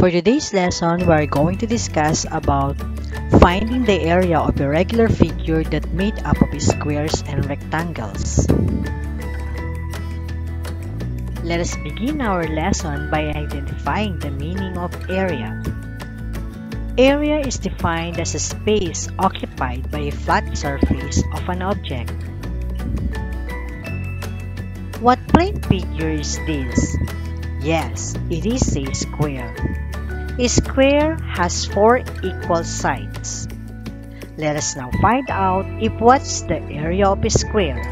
For today's lesson, we are going to discuss about finding the area of a regular figure that made up of squares and rectangles. Let us begin our lesson by identifying the meaning of area. Area is defined as a space occupied by a flat surface of an object. What plane figure is this? Yes, it is a square. A square has four equal sides. Let us now find out if what's the area of a square.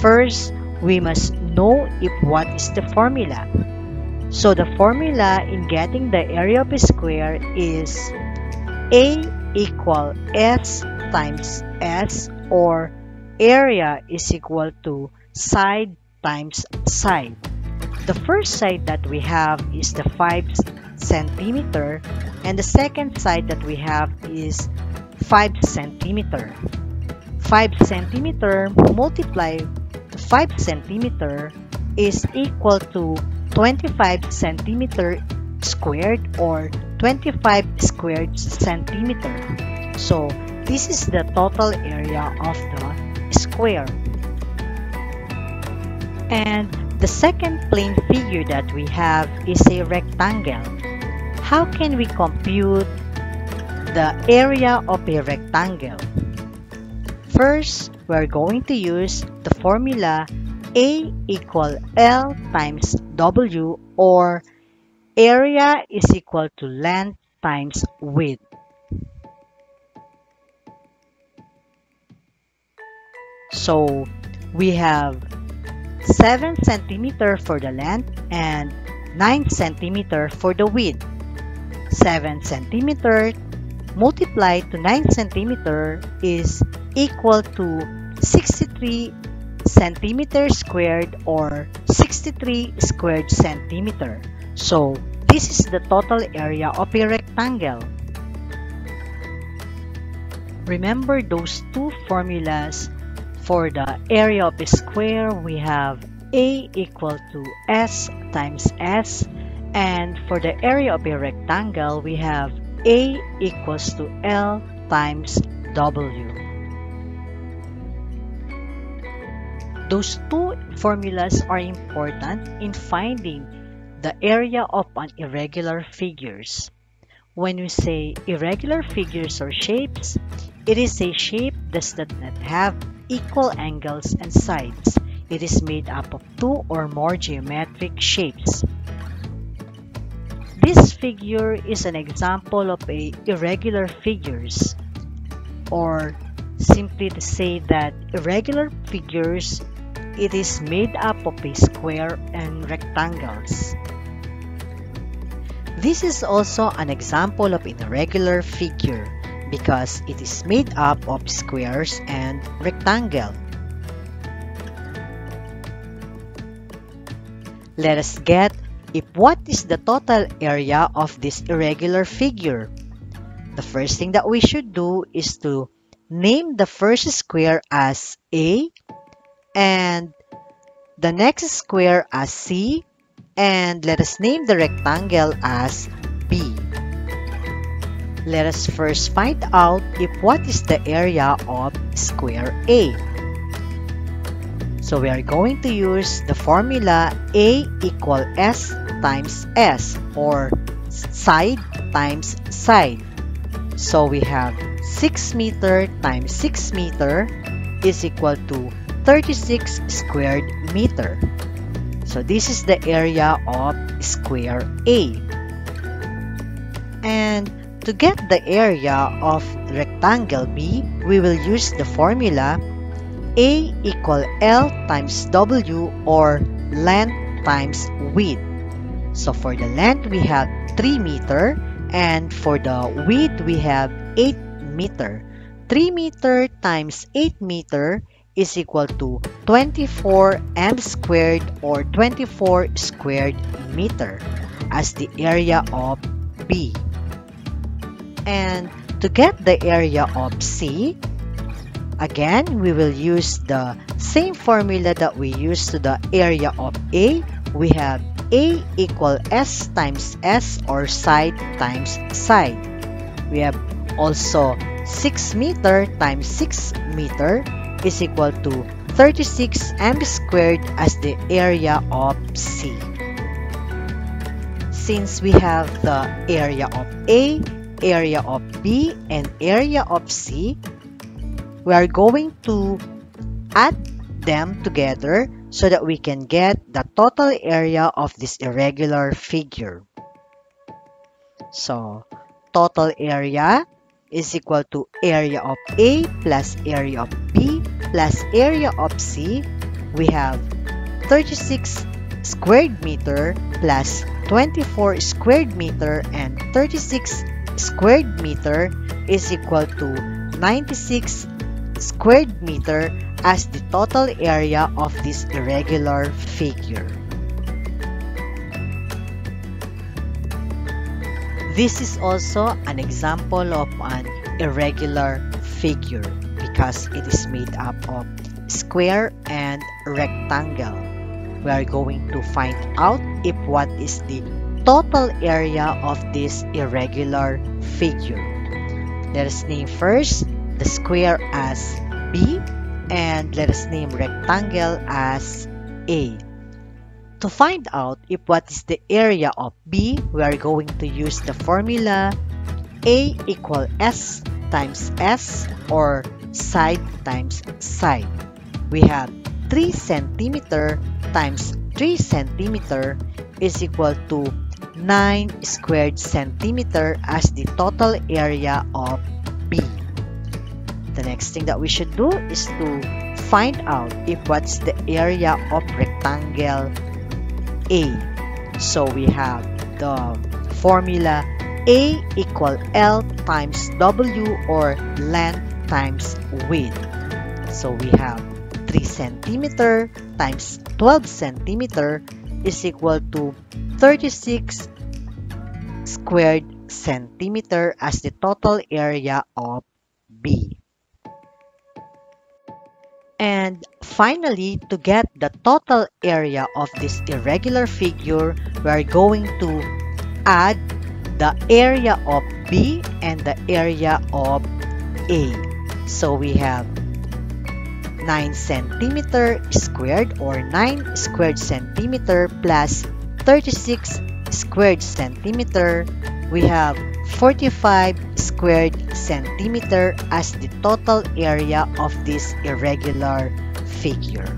First, we must know if what is the formula. So the formula in getting the area of a square is A equal S times S or area is equal to side times side. The first side that we have is the 5 centimeter and the second side that we have is 5 centimeter. 5 centimeter multiplied 5 centimeter is equal to 25 centimeter squared or 25 squared centimeter. So this is the total area of the square. And the second plane figure that we have is a rectangle. How can we compute the area of a rectangle? First, we're going to use the formula A equal L times W or area is equal to length times width. So we have 7 centimeter for the length and 9 centimeter for the width. 7 centimeter multiplied to 9 centimeter is equal to 63 centimeter squared or 63 squared centimeter. So this is the total area of a rectangle. Remember those two formulas for the area of a square we have A equal to S times S and for the area of a rectangle we have A equals to L times W. Those two formulas are important in finding the area of an irregular figures. When we say irregular figures or shapes, it is a shape that does not have equal angles and sides. It is made up of two or more geometric shapes. This figure is an example of a irregular figures or simply to say that irregular figures it is made up of a square and rectangles. This is also an example of an irregular figure because it is made up of squares and rectangle. Let us get if what is the total area of this irregular figure. The first thing that we should do is to name the first square as A and the next square as C and let us name the rectangle as B. Let us first find out if what is the area of square A. So we are going to use the formula A equal S times S or side times side. So we have 6 meter times 6 meter is equal to 36 squared meter. So this is the area of square A. And to get the area of rectangle B, we will use the formula A equal L times W or length times width. So for the length, we have 3 meter and for the width, we have 8 meter. 3 meter times 8 meter is equal to 24 m squared or 24 squared meter as the area of B. And to get the area of C, again, we will use the same formula that we used to the area of A. We have A equal S times S or side times side. We have also 6 meter times 6 meter is equal to 36 m squared as the area of C. Since we have the area of A, area of B, and area of C, we are going to add them together so that we can get the total area of this irregular figure. So, total area is equal to area of A plus area of B plus area of C. We have 36 squared meter plus 24 squared meter and 36 squared meter is equal to 96 squared meter as the total area of this irregular figure. This is also an example of an irregular figure because it is made up of square and rectangle. We are going to find out if what is the total area of this irregular figure. Let us name first the square as B and let us name rectangle as A. To find out if what is the area of B, we are going to use the formula A equal S times S or side times side. We have 3 centimeter times 3 centimeter is equal to 9 squared centimeter as the total area of B. The next thing that we should do is to find out if what's the area of rectangle A. So we have the formula A equal L times W or length times width. So we have 3 centimeter times 12 centimeter is equal to 36 squared centimeter as the total area of B. And finally, to get the total area of this irregular figure, we are going to add the area of B and the area of A. So we have 9 centimeter squared or 9 squared centimeter plus 36 squared centimeter. We have 45 squared centimeter as the total area of this irregular figure.